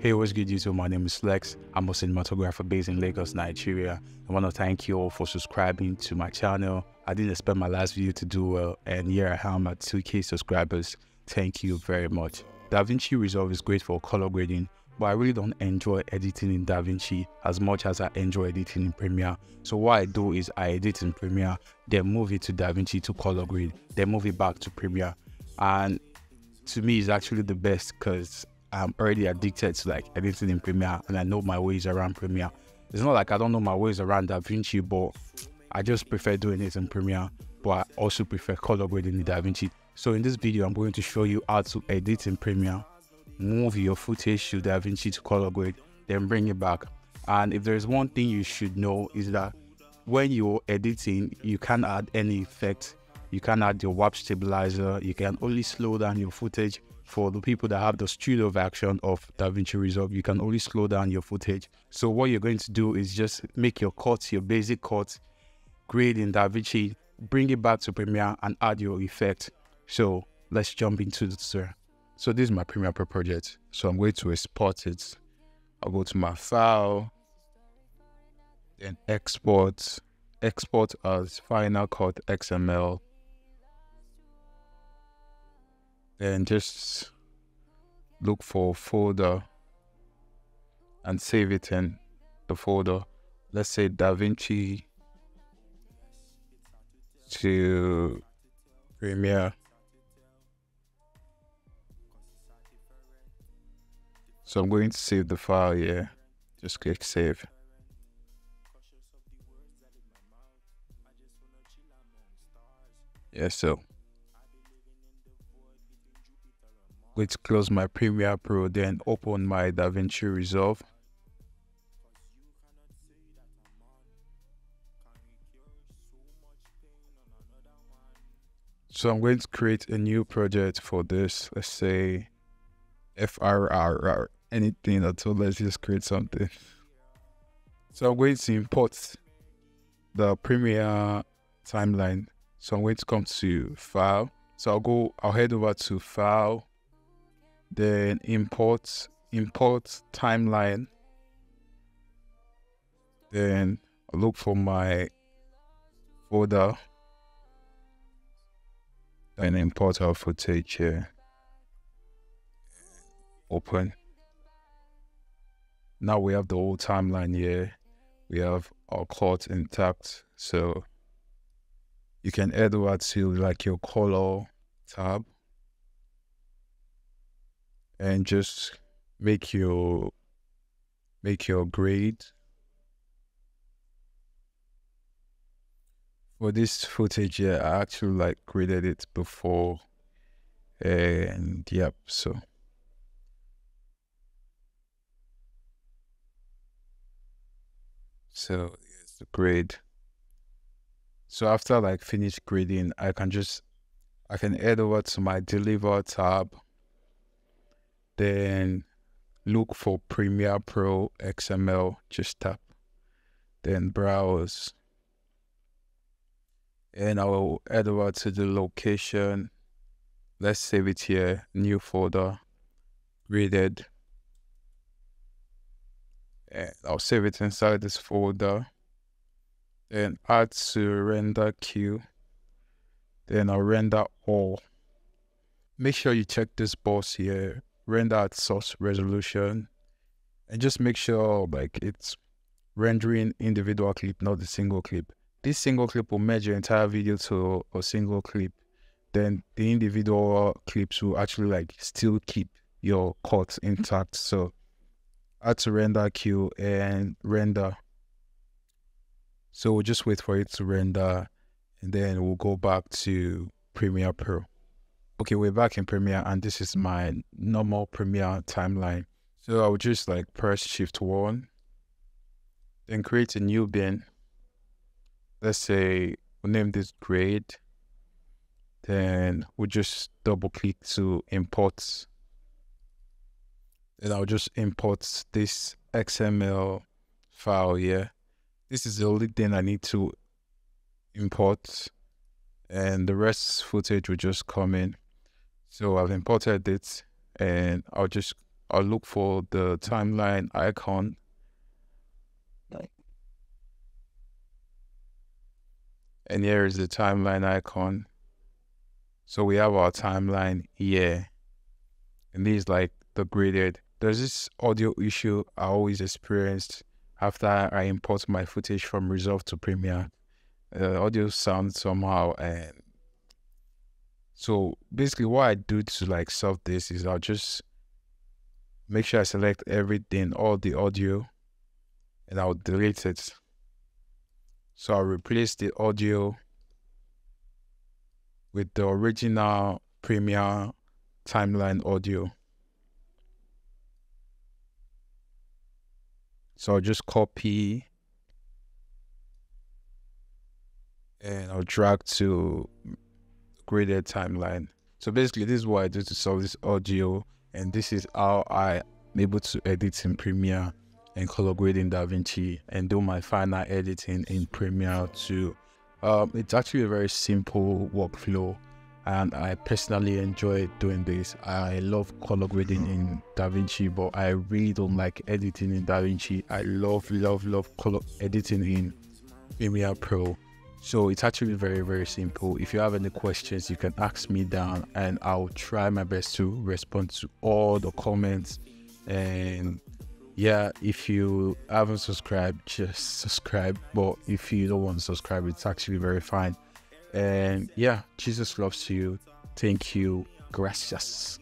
Hey, what's good, YouTube? My name is Lex. I'm a cinematographer based in Lagos, Nigeria. I want to thank you all for subscribing to my channel. I didn't expect my last video to do well, and here I am at 2k subscribers. Thank you very much. DaVinci Resolve is great for color grading, but I really don't enjoy editing in DaVinci as much as I enjoy editing in Premiere. So what I do is I edit in Premiere, then move it to DaVinci to color grade, then move it back to Premiere. And to me, it's actually the best because I'm already addicted to like editing in Premiere and I know my ways around Premiere. It's not like I don't know my ways around DaVinci, but I just prefer doing it in Premiere, but I also prefer color grading in DaVinci. So in this video, I'm going to show you how to edit in Premiere, move your footage to DaVinci to color grade, then bring it back. And if there's one thing you should know is that when you're editing, you can't add any effect. You can add your warp stabilizer. You can only slow down your footage for the people that have the studio version of DaVinci Resolve, you can only slow down your footage. So what you're going to do is just make your cuts, your basic cuts, grade in DaVinci, bring it back to Premiere and add your effect. So let's jump into the tutorial. So this is my Premiere Pro project. So I'm going to export it. I'll go to my file, then export, export as Final Cut XML then just look for folder and save it in the folder. Let's say DaVinci to Premiere. So I'm going to save the file here. Just click save. Yeah, so to close my Premiere Pro, then open my DaVinci Resolve. So I'm going to create a new project for this. Let's say FRR, anything at all. Let's just create something. So I'm going to import the Premiere timeline. So I'm going to come to File. So I'll go, I'll head over to File, then import import timeline. Then look for my folder. Then import our footage here open. Now we have the whole timeline here. We have our cloth intact so you can add what to like your color tab and just make your make your grade. For this footage yeah i actually like graded it before and yep so. So here's the grade. So after like finish grading i can just i can head over to my deliver tab then look for Premiere Pro XML, just tap, then browse. And I will head over to the location. Let's save it here, new folder, graded. And I'll save it inside this folder. Then add to render queue. Then I'll render all. Make sure you check this box here render at source resolution and just make sure like it's rendering individual clip, not the single clip. This single clip will merge your entire video to a single clip. Then the individual clips will actually like still keep your cuts intact. So add to render queue and render. So we'll just wait for it to render and then we'll go back to Premiere Pro. Okay, we're back in Premiere and this is my normal Premiere timeline. So I will just like press shift one, then create a new bin. Let's say we'll name this grade. Then we'll just double click to import. Then I'll just import this XML file here. This is the only thing I need to import and the rest footage will just come in. So I've imported it and I'll just I'll look for the timeline icon. And here is the timeline icon. So we have our timeline here. And this is like the graded. There's this audio issue I always experienced after I import my footage from Resolve to Premiere. The audio sounds somehow and so basically what I do to like solve this is I'll just make sure I select everything, all the audio, and I'll delete it. So I'll replace the audio with the original Premiere timeline audio. So I'll just copy and I'll drag to graded timeline. So basically this is what I do to solve this audio and this is how I'm able to edit in Premiere and color grade in DaVinci and do my final editing in Premiere too. Um, it's actually a very simple workflow and I personally enjoy doing this. I love color grading in DaVinci, but I really don't like editing in DaVinci. I love, love, love color editing in Premiere Pro. So it's actually very, very simple. If you have any questions, you can ask me down and I'll try my best to respond to all the comments. And yeah, if you haven't subscribed, just subscribe. But if you don't want to subscribe, it's actually very fine. And yeah, Jesus loves you. Thank you. Gracias.